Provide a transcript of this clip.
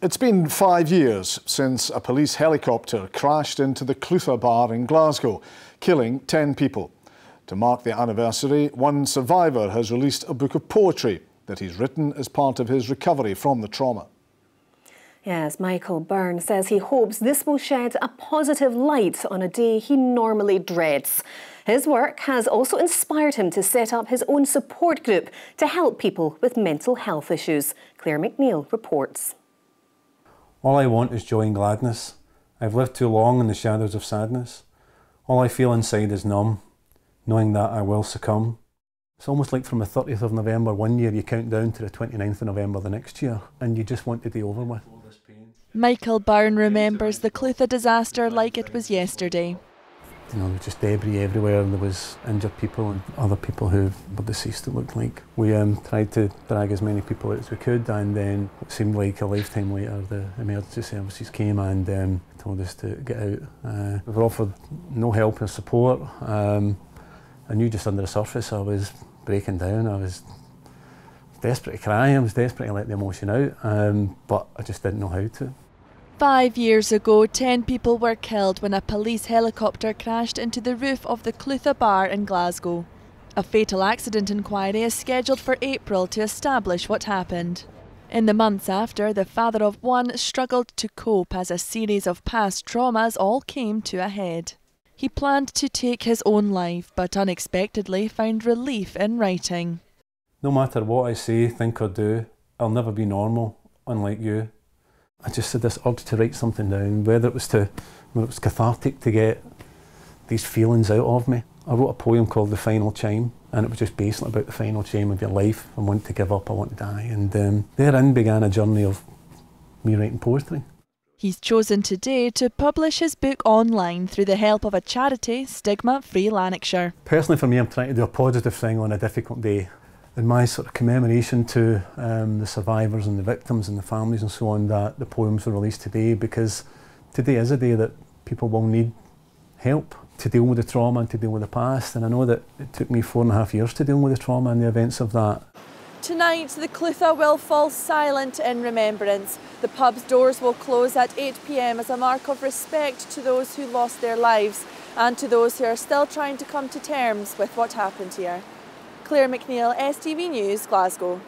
It's been five years since a police helicopter crashed into the Clutha bar in Glasgow, killing 10 people. To mark the anniversary, one survivor has released a book of poetry that he's written as part of his recovery from the trauma. Yes, Michael Byrne says he hopes this will shed a positive light on a day he normally dreads. His work has also inspired him to set up his own support group to help people with mental health issues. Clare McNeill reports. All I want is joy and gladness. I've lived too long in the shadows of sadness. All I feel inside is numb, knowing that I will succumb. It's almost like from the 30th of November one year, you count down to the 29th of November the next year, and you just want the day over with. Michael Byrne remembers the Clutha disaster like it was yesterday you know, there was just debris everywhere and there was injured people and other people who were deceased it looked like. We um, tried to drag as many people out as we could and then it seemed like a lifetime later the emergency services came and um, told us to get out. Uh, we were offered no help or support. Um, I knew just under the surface I was breaking down. I was desperate to cry, I was desperate to let the emotion out, um, but I just didn't know how to. Five years ago, 10 people were killed when a police helicopter crashed into the roof of the Clutha Bar in Glasgow. A fatal accident inquiry is scheduled for April to establish what happened. In the months after, the father of one struggled to cope as a series of past traumas all came to a head. He planned to take his own life, but unexpectedly found relief in writing. No matter what I say, think or do, I'll never be normal, unlike you. I just had this urge to write something down, whether it was to, whether it was cathartic to get these feelings out of me. I wrote a poem called The Final Chime, and it was just basically about the final chime of your life. I want to give up, I want to die. And um, therein began a journey of me writing poetry. He's chosen today to publish his book online through the help of a charity, Stigma Free Lanarkshire. Personally, for me, I'm trying to do a positive thing on a difficult day in my sort of commemoration to um, the survivors and the victims and the families and so on that the poems were released today because today is a day that people will need help to deal with the trauma and to deal with the past and I know that it took me four and a half years to deal with the trauma and the events of that. Tonight the Clutha will fall silent in remembrance. The pub's doors will close at 8pm as a mark of respect to those who lost their lives and to those who are still trying to come to terms with what happened here. Clare McNeill, STV News, Glasgow.